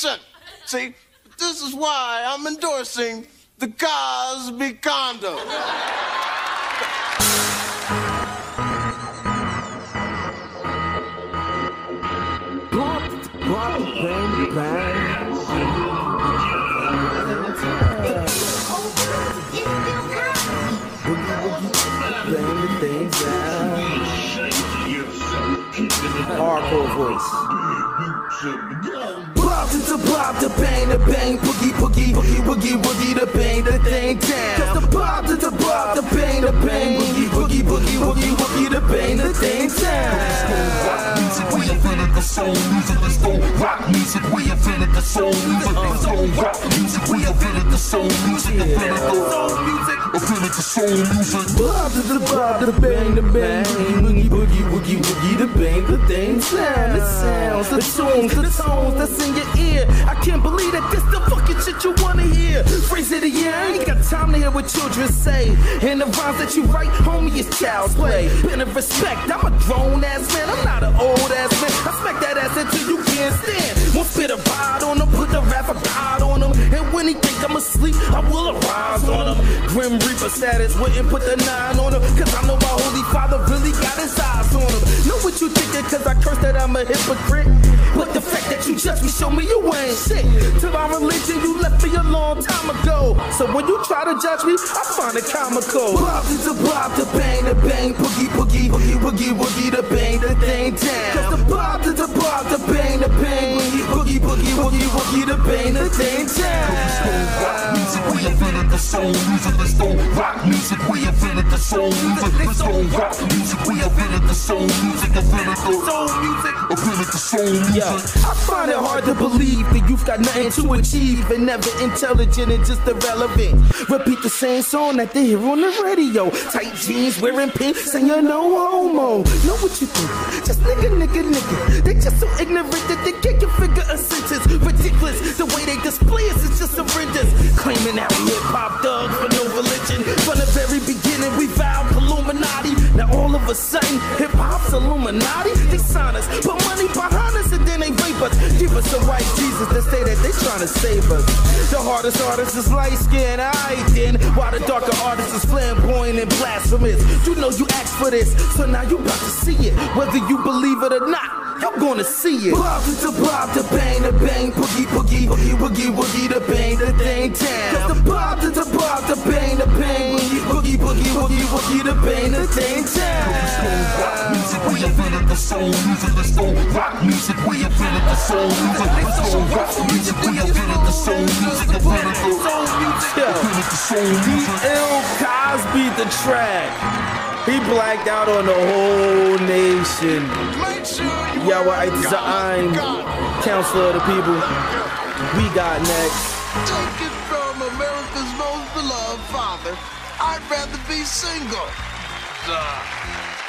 protection. See, this is why I'm endorsing the Cosby condo. bang, bang. Bang things out. Hardcore voice. Bob to the bob, the bang, the bang, boogie, boogie, boogie, boogie, boogie, the bang, the thing down. Cause the bob to the bob, the bang, the bang, boogie, boogie, boogie, boogie, boogie, the bang, the thing down. music, we invented the soul music. Let's go rock music, we invented the soul music. Let's go rock music, we invented the soul music. Invented the soul music. Invented the soul music. Bob the bob, the bang, the bang, boogie, boogie, boogie, boogie, the bang, the thing sound. The sounds, the tunes, the tones that's in your ear. I can't believe that this the fucking shit you wanna hear. Phrase of the year, I ain't got time to hear what children say. And the rhymes that you write, homie, is child's play. Been of respect, I'm a grown ass man, I'm not an old ass man. I smack that ass until you can't stand. Won't spit a ride on him, put the rap of God on him. And when he think I'm asleep, I will arise on him. Grim Reaper status, wouldn't put the nine on him. Cause you thinking, cause I curse that I'm a hypocrite. But the fact that you judge me, show me you ain't shit. To my religion, you left me a long time ago. So when you try to judge me, I find it comical. Bob to the bob, the bang, the bang, boogie, boogie, boogie, boogie, boogie, the bang, the thing down. Cause the bob to the bob, the bang, the bang, boogie, boogie, boogie, boogie, the bang, the thing down. We invented the soul music. Let's rock music, we invented the soul music. Let's rock music, we invented the soul music. Invented the soul music. Invented the soul music. I find it hard to believe that you've got nothing to achieve and never intelligent and just irrelevant. Repeat the same song that they hear on the radio. Tight jeans, wearing pink, saying you're no homo. Know what you think? Just nigga, nigga, nigga. They just so ignorant that they can't figure From the very beginning, we vowed Illuminati. Now all of a sudden, hip hop's Illuminati. They sign us, put money behind us, and then they rape us. Give us a white Jesus to say that they trying to save us. The hardest artist is light skinned, I then. While the darker artist is flamboyant and blasphemous. You know you asked for this, so now you about to see it. Whether you believe it or not, you're gonna see it. Bob to bob, the bang, the bang, boogie, boogie, boogie, boogie, boogie, the bang, the thing down. Cause the bob to the Music, we the soul music. Rock music, we the soul music. Rock music, we the soul music. The soul music. The soul music. Ill Cosby the track. He blacked out on the whole nation. Yahweh Zayn, Counselor of the People. We got next. Take it from America's most beloved father. I'd rather be single. 是